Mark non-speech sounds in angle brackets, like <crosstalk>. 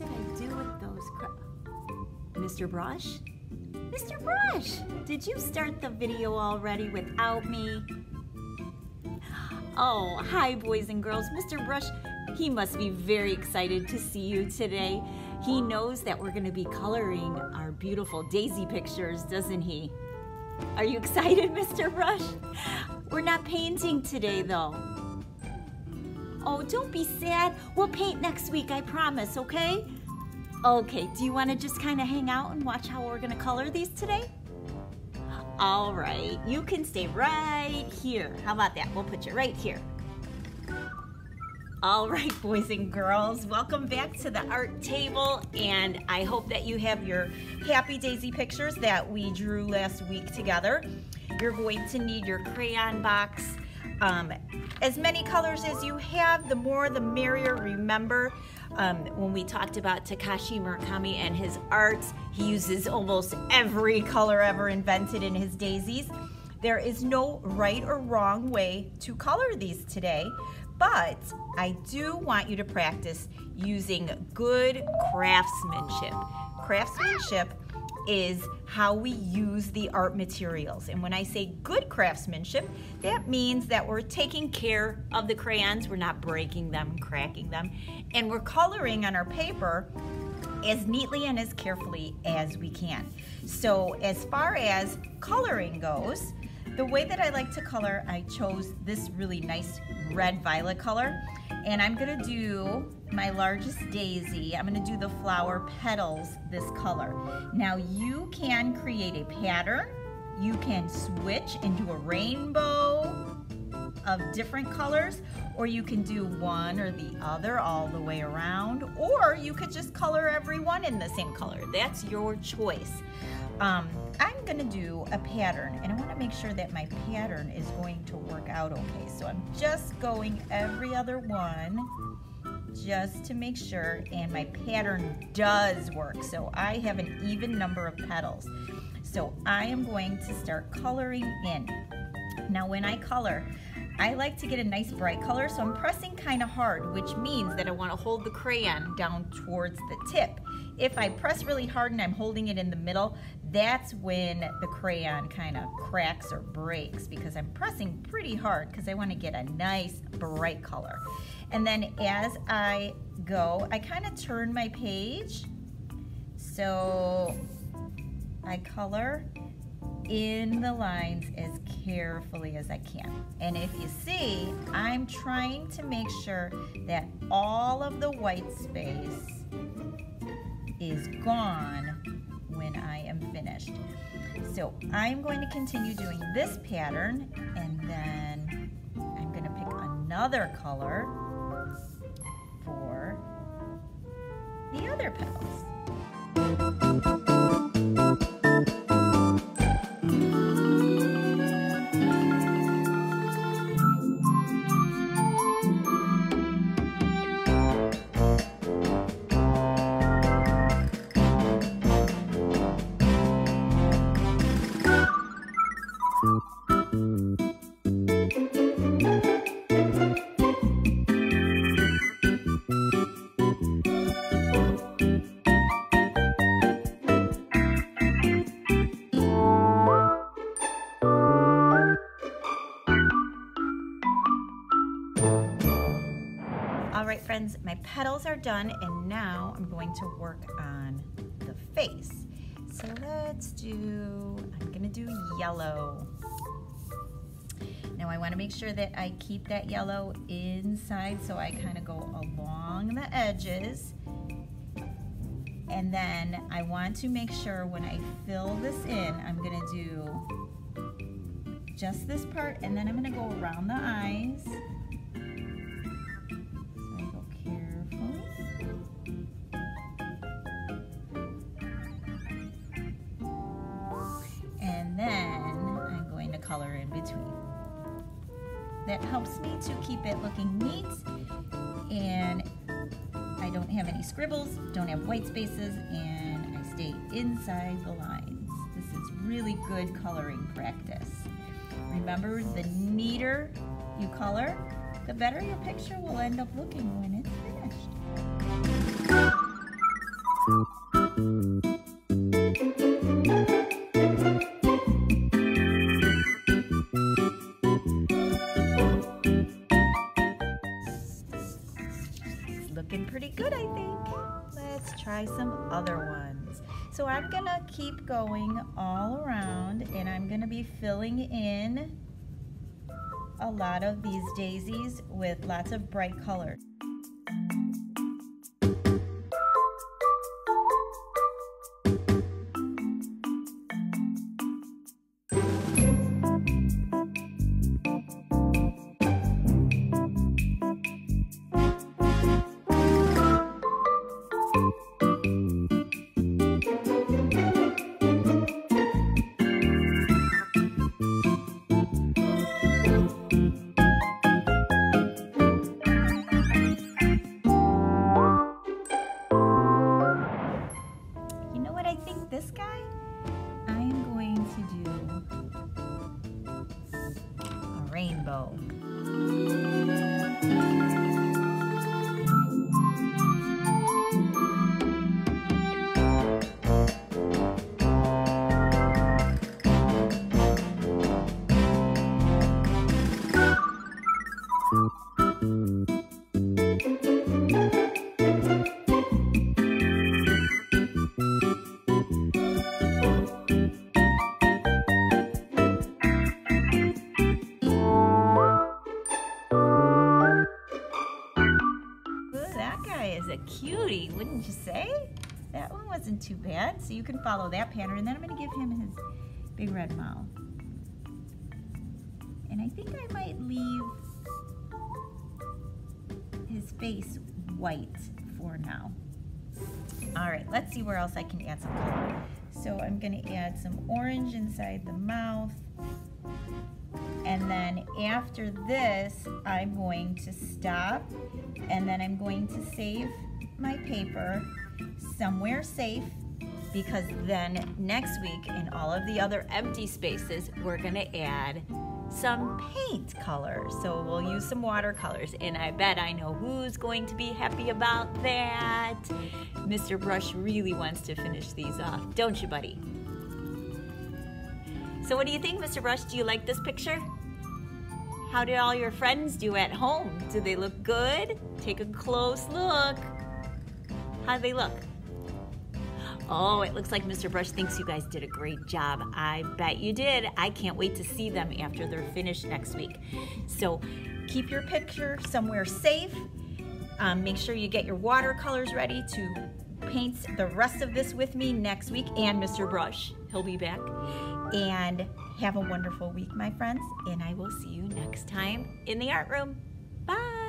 Did I do with those? Mr. Brush? Mr. Brush, did you start the video already without me? Oh, hi boys and girls. Mr. Brush, he must be very excited to see you today. He knows that we're gonna be coloring our beautiful daisy pictures, doesn't he? Are you excited, <laughs> Mr. Brush? We're not painting today though. Oh, don't be sad. We'll paint next week, I promise, okay? Okay, do you want to just kind of hang out and watch how we're going to color these today? All right, you can stay right here. How about that? We'll put you right here. All right, <laughs> boys and girls, welcome back to the art table. And I hope that you have your Happy Daisy pictures that we drew last week together. You're going to need your crayon box, um, as many colors as you have, the more the merrier. Remember, um, when we talked about Takashi Murakami and his art, he uses almost every color ever invented in his daisies. There is no right or wrong way to color these today, but I do want you to practice using good craftsmanship. Craftsmanship is how we use the art materials. And when I say good craftsmanship, that means that we're taking care of the crayons, we're not breaking them, cracking them, and we're coloring on our paper as neatly and as carefully as we can. So as far as coloring goes, the way that I like to color, I chose this really nice red violet color. And I'm gonna do my largest daisy. I'm gonna do the flower petals this color. Now you can create a pattern. You can switch into a rainbow of different colors, or you can do one or the other all the way around, or you could just color every one in the same color. That's your choice. Um, I'm gonna do a pattern and I wanna make sure that my pattern is going to work out okay. So I'm just going every other one just to make sure and my pattern does work. So I have an even number of petals. So I am going to start coloring in. Now when I color, I like to get a nice bright color, so I'm pressing kind of hard, which means that I want to hold the crayon down towards the tip. If I press really hard and I'm holding it in the middle, that's when the crayon kind of cracks or breaks because I'm pressing pretty hard because I want to get a nice bright color. And then as I go, I kind of turn my page. So I color in the lines as carefully as I can. And if you see, I'm trying to make sure that all of the white space is gone when I am finished. So I'm going to continue doing this pattern and then I'm going to pick another color for the other petals. Friends, my petals are done and now I'm going to work on the face. So let's do, I'm gonna do yellow. Now I wanna make sure that I keep that yellow inside so I kind of go along the edges. And then I want to make sure when I fill this in, I'm gonna do just this part and then I'm gonna go around the eyes That helps me to keep it looking neat and I don't have any scribbles, don't have white spaces, and I stay inside the lines. This is really good coloring practice. Remember, the neater you color, the better your picture will end up looking when keep going all around and I'm gonna be filling in a lot of these daisies with lots of bright colors. Rainbow. Cutie, wouldn't you say? That one wasn't too bad. So you can follow that pattern. And then I'm going to give him his big red mouth. And I think I might leave his face white for now. All right, let's see where else I can add some color. So I'm going to add some orange inside the mouth. And then after this, I'm going to stop and then I'm going to save my paper somewhere safe because then next week in all of the other empty spaces, we're gonna add some paint colors. So we'll use some watercolors and I bet I know who's going to be happy about that. Mr. Brush really wants to finish these off, don't you, buddy? So what do you think, Mr. Brush? Do you like this picture? How did all your friends do at home? Do they look good? Take a close look. How do they look? Oh, it looks like Mr. Brush thinks you guys did a great job. I bet you did. I can't wait to see them after they're finished next week. So keep your picture somewhere safe. Um, make sure you get your watercolors ready to paint the rest of this with me next week and Mr. Brush. He'll be back. And have a wonderful week, my friends, and I will see you next time in the art room. Bye.